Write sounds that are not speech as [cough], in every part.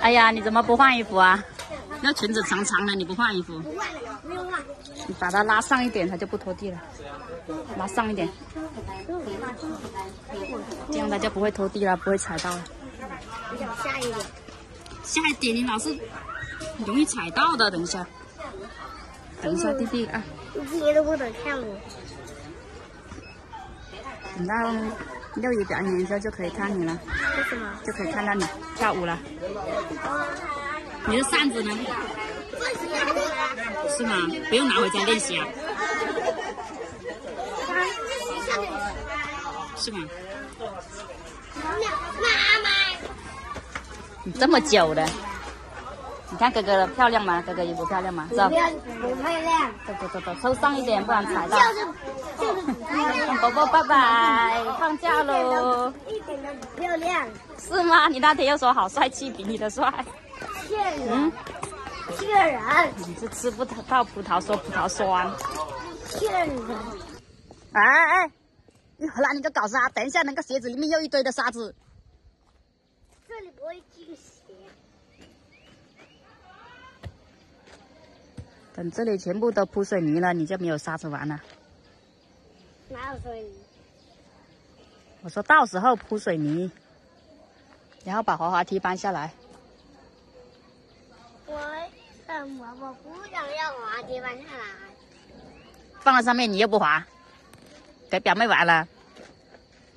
哎呀，你怎么不换衣服啊？那裙子长长的，你不换衣服？你把它拉上一点，它就不拖地了。拉上一点，这样它就不会拖地了，不会踩到了。下一点。下一点，你老是容易踩到的。等一下，等一下，弟弟啊。别的不能看我。等到六一表演的时候就可以看你了。为什么？就可以看到你跳舞了。你的扇子呢？是吗？不用拿回家练习啊？是吗？妈妈。你这么久的，你看哥哥漂亮吗？哥哥衣服漂亮吗？走。不漂亮。走走走走，收上一点，不然踩到。宝宝拜拜，放假喽。一点都不漂亮。是吗？你那天又说好帅气，比你的帅。骗人。骗人。你是吃不到葡萄说葡萄酸。骗人。哎哎。你那你个搞啥？等一下，那个鞋子里面又一堆的沙子。这里不会进鞋。等这里全部都铺水泥了，你就没有沙子玩了。哪有水泥？我说到时候铺水泥，然后把滑滑梯搬下来。为什么我不想要滑滑梯搬下来？放在上面你又不滑。给表妹玩了。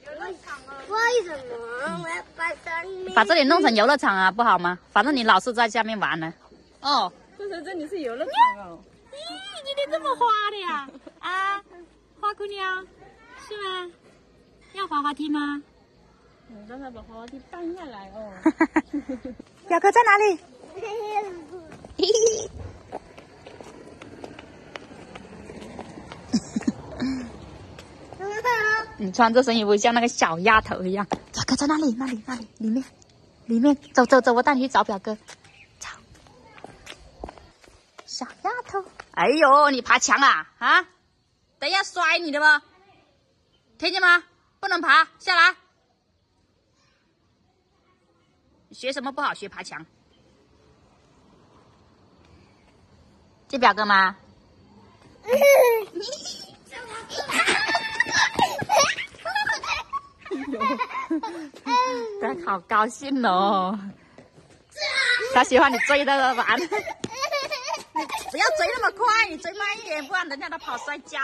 为什么我要把上面？把这里弄成游乐场啊，不好吗？反正你老是在下面玩呢。哦，这是这里是游乐场哦。咦，今天这么花的呀？啊，花姑娘，是吗？要滑滑梯吗？我刚才把滑滑梯搬下来哦。[laughs] 表哥在哪里？[laughs] 你穿这身衣服像那个小丫头一样。表哥在那里？那里？那里？里面？里面？走走走，我带你去找表哥。走。小丫头。哎呦，你爬墙啊啊！等一下摔你的吧？听见吗？不能爬下来。学什么不好？学爬墙。这表哥吗？[laughs] 他好高兴哦！他喜欢你追的玩，不要追那么快，你追慢一点，不然等下他跑摔跤。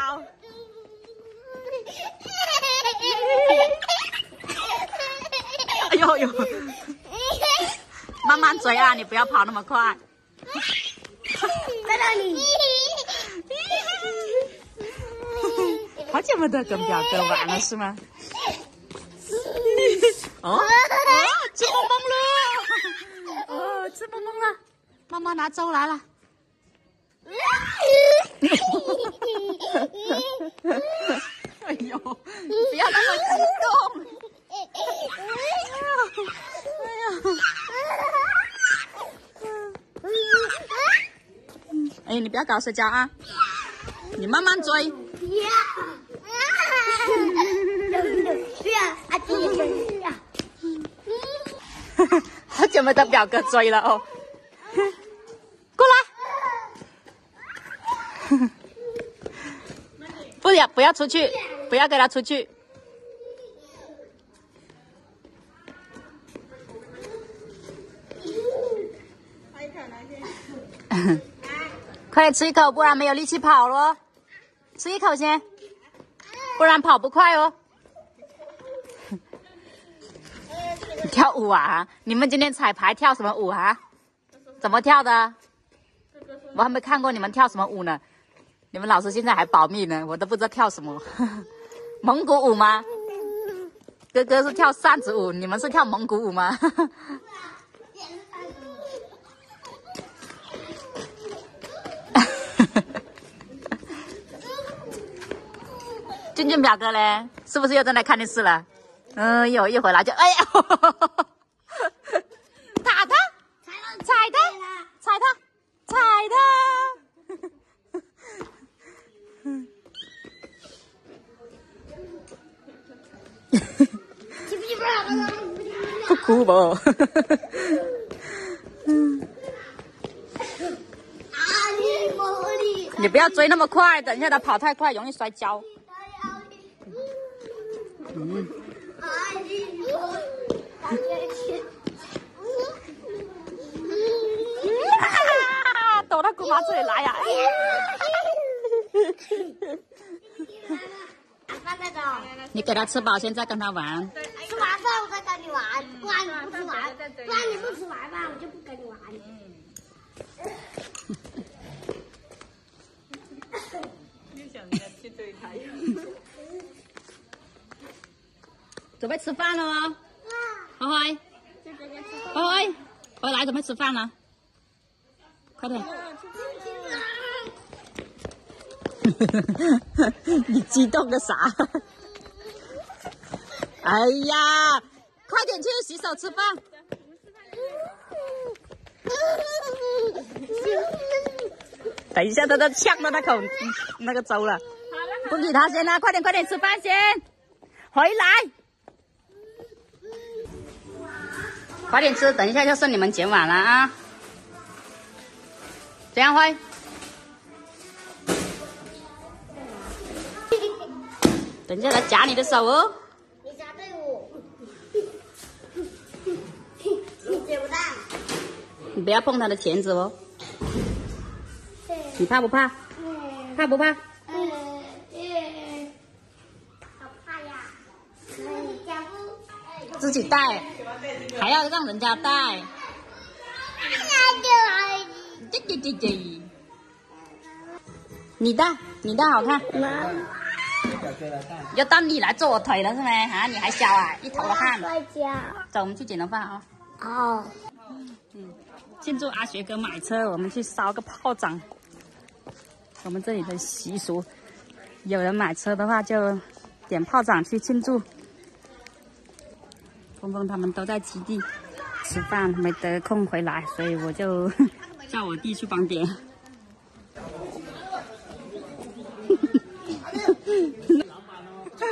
哎呦呦！慢慢追啊，你不要跑那么快。在哪里？好久没得跟表哥玩了是吗？哦哦，吃萌萌了！哦，吃萌萌了！妈妈拿粥来了。哎呦，不要那么激动！哎呀，哎！你不要搞摔跤啊！你慢慢追。好久没得表哥追了哦，过来，不要出去，不要给他出去。[laughs] 快点吃一口，不然没有力气跑了。吃一口先，不然跑不快哦。[laughs] 跳舞啊！你们今天彩排跳什么舞啊？怎么跳的？我还没看过你们跳什么舞呢。你们老师现在还保密呢，我都不知道跳什么。[laughs] 蒙古舞吗？哥哥是跳扇子舞，你们是跳蒙古舞吗？哈哈俊俊表哥嘞，是不是又在那看电视了？嗯，有一回来就哎呀，打他，踩他，踩他，踩他，不哭吧？啊，你不要追那么快，等一下他跑太快容易摔跤。嗯，啊，你魔力！感觉去。啊，躲到姑妈这里来呀、饭那种，你给他吃饱，先再跟他玩。吃完饭我再跟你玩，不然你不吃完，不然你不吃完吧我就不跟你玩。又想着去追他。准备吃饭了哦，灰灰，灰灰，回来准备吃饭了，快点。[laughs] 你激动个啥？哎呀，快点去洗手吃饭。[laughs] 等一下，他都呛到那口那个粥了，不理他先啦，快点快点吃饭先，回来，快点吃，等一下就剩你们捡碗了啊。这样会，等一下来夹你的手哦。你夹对我，[laughs] 你接不到。你不要碰他的钳子哦，你怕不怕？怕不怕？嗯嗯，好怕呀！自己带，还要让人家带。你带，你带好看。要到你来做我腿了是没？啊，你还小啊，一头的汗。走，我们去捡头发啊。哦，嗯庆祝阿学哥买车，我们去烧个炮仗。我们这里的习俗，有人买车的话就点炮仗去庆祝。峰峰他们都在基地吃饭，没得空回来，所以我就 [laughs] 叫我弟去帮点。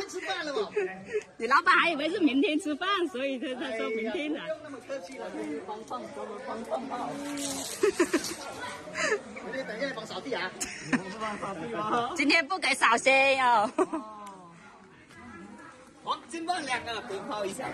吃饭了吗？你老板还以为是明天吃饭，所以他他说明天的。那么客气了，就是帮放专门帮放炮。我这今天不给扫兴哦。黄金万两啊，鞭炮一响。